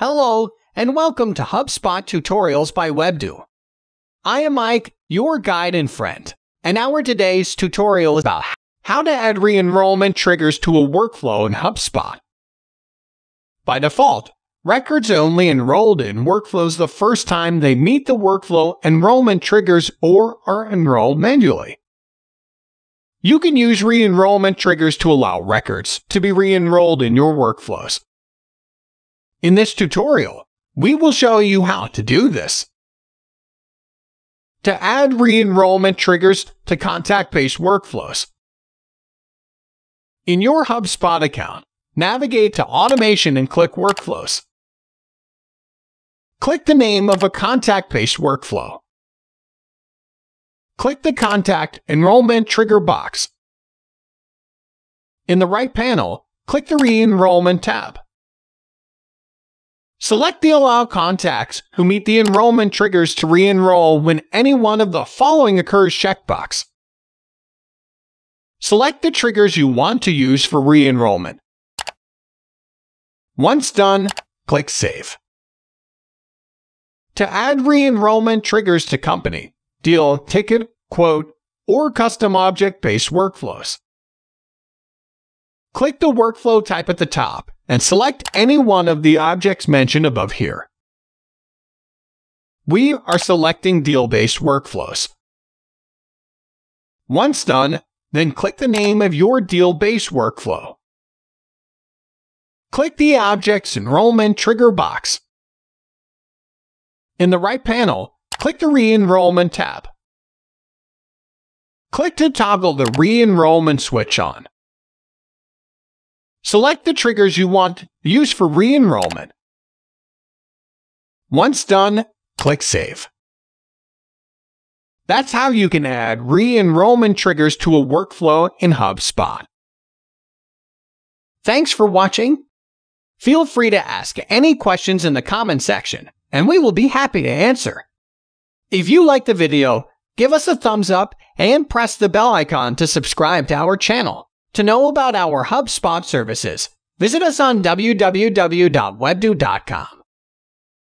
Hello, and welcome to HubSpot Tutorials by Webdew. I am Mike, your guide and friend, and our today's tutorial is about how to add re-enrollment triggers to a workflow in HubSpot. By default, records only enrolled in workflows the first time they meet the workflow enrollment triggers or are enrolled manually. You can use re-enrollment triggers to allow records to be re-enrolled in your workflows. In this tutorial, we will show you how to do this. To add re-enrollment triggers to contact-based workflows. In your HubSpot account, navigate to Automation and click Workflows. Click the name of a contact-based workflow. Click the Contact Enrollment Trigger box. In the right panel, click the Re-Enrollment tab. Select the Allow contacts who meet the enrollment triggers to re-enroll when any one of the following occurs checkbox. Select the triggers you want to use for re-enrollment. Once done, click Save. To add re-enrollment triggers to company, deal, ticket, quote, or custom object-based workflows. Click the workflow type at the top and select any one of the objects mentioned above here. We are selecting deal-based workflows. Once done, then click the name of your deal-based workflow. Click the Objects Enrollment Trigger box. In the right panel, click the Re-Enrollment tab. Click to toggle the Re-Enrollment switch on. Select the triggers you want use for re-enrollment. Once done, click Save. That's how you can add re-enrollment triggers to a workflow in HubSpot. Thanks for watching. Feel free to ask any questions in the comment section, and we will be happy to answer. If you liked the video, give us a thumbs up and press the bell icon to subscribe to our channel. To know about our HubSpot services, visit us on www.webdew.com.